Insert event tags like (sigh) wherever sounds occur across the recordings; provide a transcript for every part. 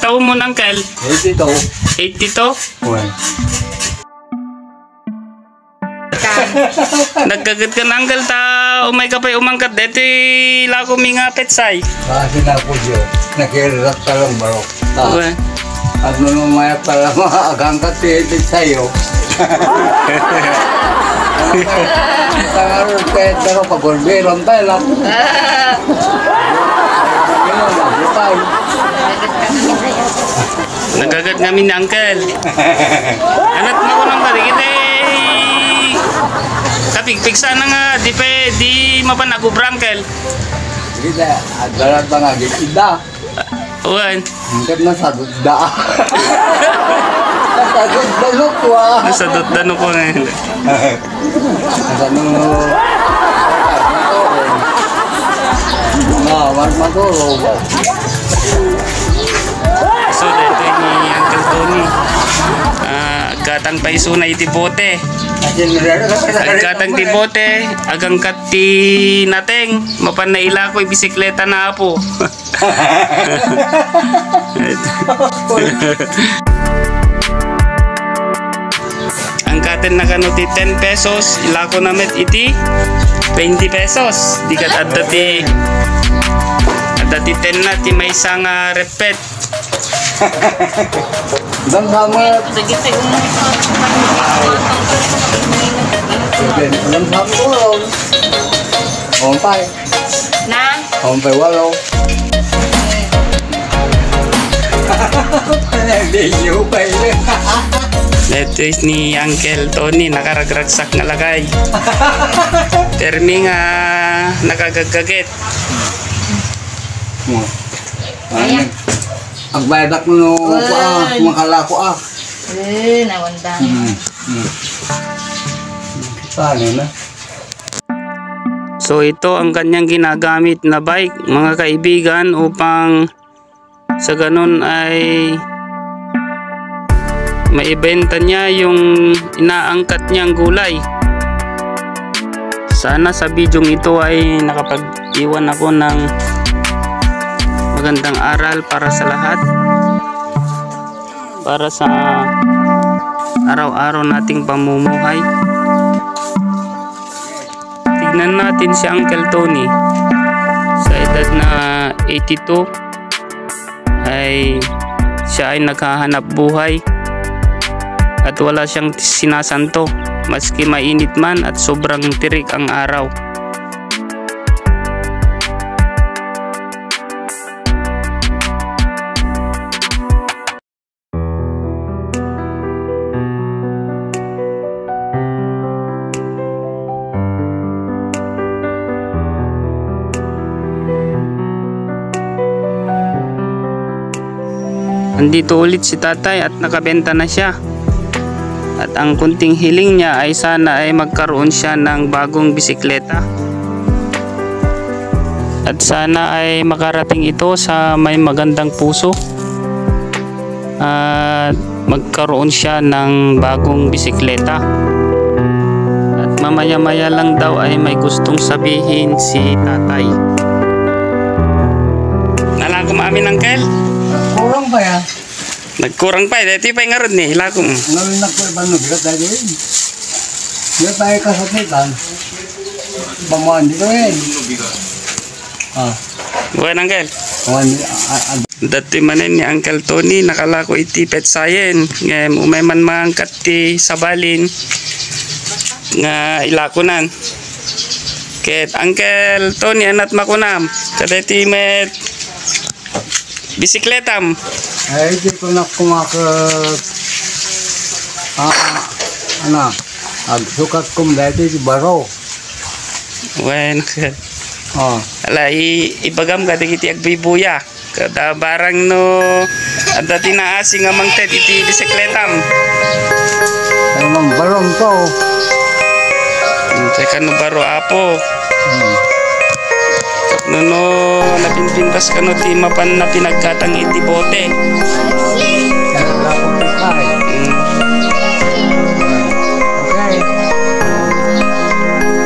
uncle? Ito. 82? Well. Nagkagat ka na uncle ta umay ka pa'y umangkat. Dito lako mi nga petsay. Kasi na po siya. Nakirat ka lang baro. Ah, Uwe. at nung maya pala maagang ka titit sa'yo. Tangaroon kahit pero pagulbiron tayo lang. Nagagat nga mi ni uncle. Anat mo ko nang barigit eh. Kapigpigsa na nga. Di pa di mapanagubra uncle. Kita, adalat ba nga, gitida. Uwan. Hingkat na sa dudda. Sa dudda lukwa. Sa dotdano ko ngayon. Sa nung... Nga, war matulog. So, Tony. Ah, gatang paiso na itibote. Agkatang tibote, agang kati nateng, mapan na ila ko bisikleta na apo. (laughs) Ang katen na kanuti 10 pesos, ila ko namet iti 20 pesos. Di kat adda ti adda ti 10 na ti may isang ah, repet. Sama, dan sama ulong. Ompay, Na? ompay walo. Ito is ni Uncle Tony, nakaragragsak nga lagay. Termi nga nakagagagit. Mo. Ano? Ang bayadak mo no ko ah, makala ko ah. Eh, nawanda. Hmm. Hmm. Paano na? So ito ang kanyang ginagamit na bike mga kaibigan upang sa ganun ay maibenta niya yung inaangkat niyang gulay. Sana sa bidyong ito ay nakapag-iwan ako ng magandang aral para sa lahat. Para sa araw-araw nating pamumuhay. Tignan natin si Uncle Tony sa edad na 82 ay siya ay naghahanap buhay at wala siyang sinasanto maski mainit man at sobrang tirik ang araw. Andito ulit si tatay at nakabenta na siya. At ang kunting hiling niya ay sana ay magkaroon siya ng bagong bisikleta. At sana ay makarating ito sa may magandang puso. At magkaroon siya ng bagong bisikleta. At mamaya-maya lang daw ay may gustong sabihin si tatay. Nalang kumamin, Uncle? Kurang ba yan? Nagkurang pa, eh. Dito pa yung ngarod ni. Lakom. Ngayon na ko ibang nubigat dahil yun. Hindi tayo kasakitan. Pamuhan dito yun. Ah, Buwan, Uncle. pamuhan ah, ah, Dati manin ni Uncle Tony, nakalako iti pet sayen. Ngayon, umay man maangkat ti sabalin. Nga ilakunan. Ket Uncle Tony, anat makunam. Kadati met bisikletam. Ay, di ko na kumakat. Ah, ano, agsukat kum dati di baro. Wen. Ah, Ala, i ibagam ka iti agbibuya. Kada barang no, at dati naasi nga mangted iti bisikletam. ay mang barong to. Teka no baro apo. Hmm. No no, napinpintas ka no ti mapan na pinagkatang iti bote. Mm.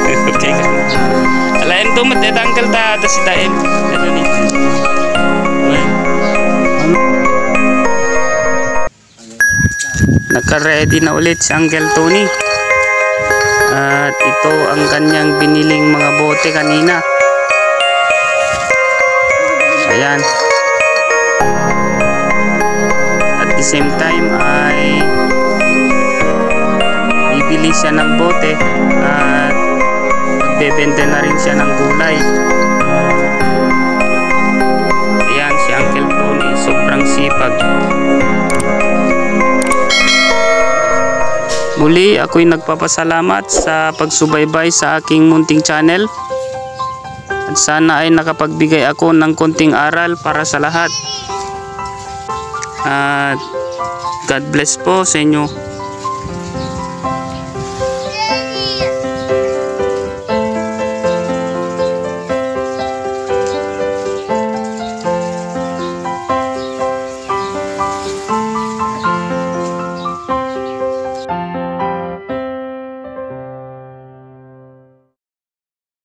Okay. okay (laughs) ka. Alain tumat, eh, tanggal ta, ta si Dael. Ano ni? Naka-ready na ulit si Uncle Tony. At ito ang kanyang biniling mga bote kanina. Ayan. At the same time ay bibili siya ng bote at magbebenta na rin siya ng gulay. Ayan si Uncle Tony, sobrang sipag. Muli ako'y nagpapasalamat sa pagsubaybay sa aking munting channel. At sana ay nakapagbigay ako ng konting aral para sa lahat. At God bless po sa inyo.